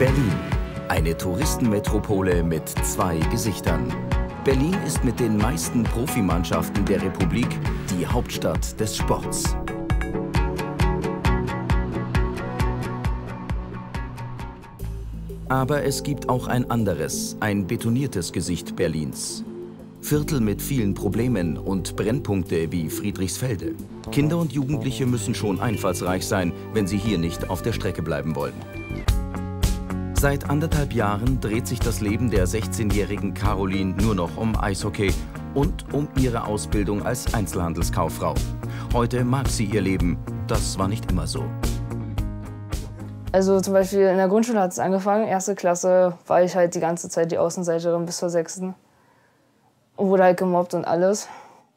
Berlin, eine Touristenmetropole mit zwei Gesichtern. Berlin ist mit den meisten Profimannschaften der Republik die Hauptstadt des Sports. Aber es gibt auch ein anderes, ein betoniertes Gesicht Berlins. Viertel mit vielen Problemen und Brennpunkte wie Friedrichsfelde. Kinder und Jugendliche müssen schon einfallsreich sein, wenn sie hier nicht auf der Strecke bleiben wollen. Seit anderthalb Jahren dreht sich das Leben der 16-jährigen Caroline nur noch um Eishockey und um ihre Ausbildung als Einzelhandelskauffrau. Heute mag sie ihr Leben. Das war nicht immer so. Also zum Beispiel in der Grundschule hat es angefangen. Erste Klasse war ich halt die ganze Zeit die Außenseiterin bis zur sechsten. Wurde halt gemobbt und alles.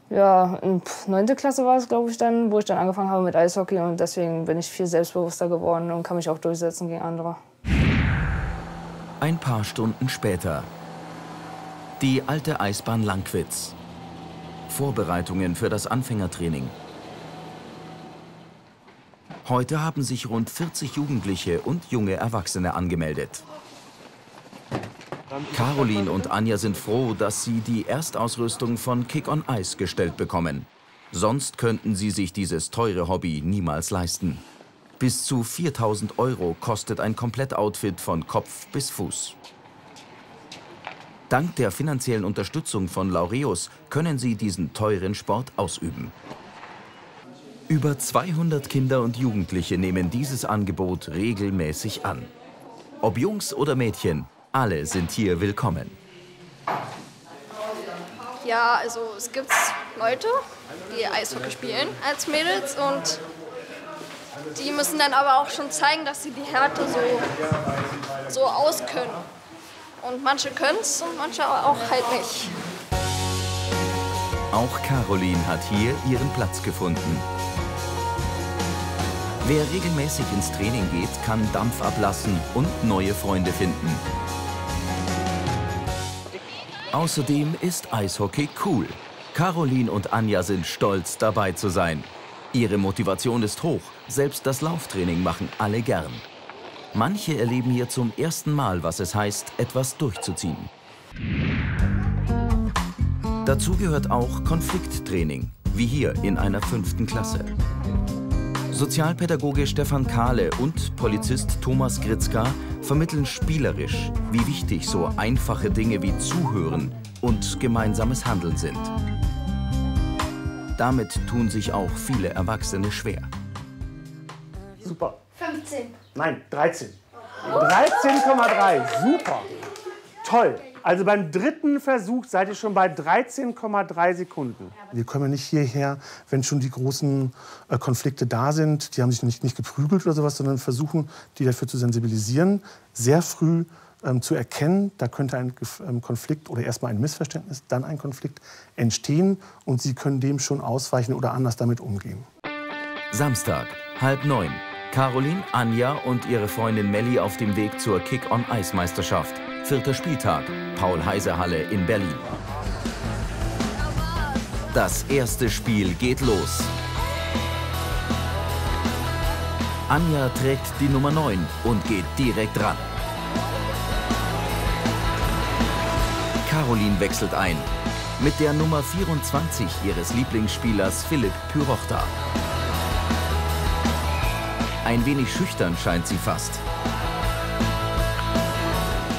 Ja, in neunte Klasse war es, glaube ich, dann, wo ich dann angefangen habe mit Eishockey. Und deswegen bin ich viel selbstbewusster geworden und kann mich auch durchsetzen gegen andere. Ein paar Stunden später. Die alte Eisbahn Langwitz. Vorbereitungen für das Anfängertraining. Heute haben sich rund 40 Jugendliche und junge Erwachsene angemeldet. Caroline und Anja sind froh, dass sie die Erstausrüstung von Kick on Ice gestellt bekommen. Sonst könnten sie sich dieses teure Hobby niemals leisten. Bis zu 4000 Euro kostet ein Komplettoutfit von Kopf bis Fuß. Dank der finanziellen Unterstützung von Laureus können sie diesen teuren Sport ausüben. Über 200 Kinder und Jugendliche nehmen dieses Angebot regelmäßig an. Ob Jungs oder Mädchen, alle sind hier willkommen. Ja, also es gibt Leute, die Eishockey spielen als Mädels und die müssen dann aber auch schon zeigen, dass sie die Härte so, so auskönnen. Und manche können es und manche auch halt nicht. Auch Caroline hat hier ihren Platz gefunden. Wer regelmäßig ins Training geht, kann Dampf ablassen und neue Freunde finden. Außerdem ist Eishockey cool. Caroline und Anja sind stolz, dabei zu sein. Ihre Motivation ist hoch. Selbst das Lauftraining machen alle gern. Manche erleben hier zum ersten Mal, was es heißt, etwas durchzuziehen. Dazu gehört auch Konflikttraining, wie hier in einer fünften Klasse. Sozialpädagoge Stefan Kahle und Polizist Thomas Gritzka vermitteln spielerisch, wie wichtig so einfache Dinge wie Zuhören und gemeinsames Handeln sind. Damit tun sich auch viele Erwachsene schwer. Super. 15. Nein, 13. 13,3. Super. Toll. Also beim dritten Versuch seid ihr schon bei 13,3 Sekunden. Wir kommen nicht hierher, wenn schon die großen äh, Konflikte da sind. Die haben sich nicht, nicht geprügelt oder sowas, sondern versuchen, die dafür zu sensibilisieren, sehr früh ähm, zu erkennen, da könnte ein ähm, Konflikt oder erstmal ein Missverständnis, dann ein Konflikt entstehen und sie können dem schon ausweichen oder anders damit umgehen. Samstag, halb neun. Caroline, Anja und ihre Freundin Melli auf dem Weg zur Kick-on-Eis-Meisterschaft. Vierter Spieltag, Paul-Heiser-Halle in Berlin. Das erste Spiel geht los. Anja trägt die Nummer 9 und geht direkt ran. Caroline wechselt ein. Mit der Nummer 24 ihres Lieblingsspielers Philipp Pyrochta. Ein wenig schüchtern scheint sie fast.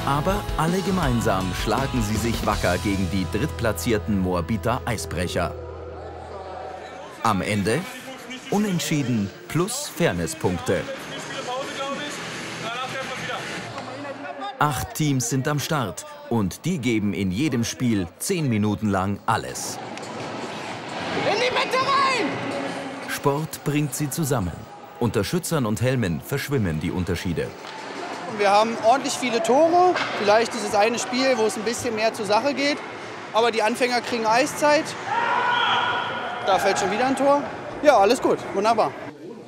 Aber alle gemeinsam schlagen sie sich wacker gegen die drittplatzierten Moabiter Eisbrecher. Am Ende unentschieden plus Fairnesspunkte. Acht Teams sind am Start und die geben in jedem Spiel zehn Minuten lang alles. In die Mitte rein! Sport bringt sie zusammen. Unter Schützern und Helmen verschwimmen die Unterschiede. Wir haben ordentlich viele Tore. Vielleicht dieses eine Spiel, wo es ein bisschen mehr zur Sache geht. Aber die Anfänger kriegen Eiszeit. Da fällt schon wieder ein Tor. Ja, alles gut. Wunderbar.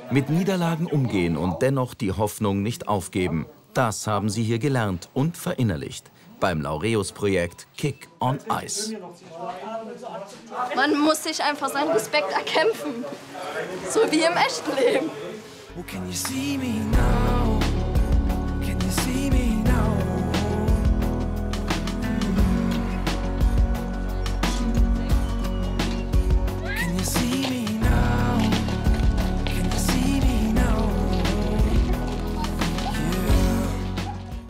Mit Niederlagen umgehen und dennoch die Hoffnung nicht aufgeben. Das haben sie hier gelernt und verinnerlicht beim Laureus-Projekt Kick on Ice. Man muss sich einfach seinen Respekt erkämpfen, so wie im echten Leben.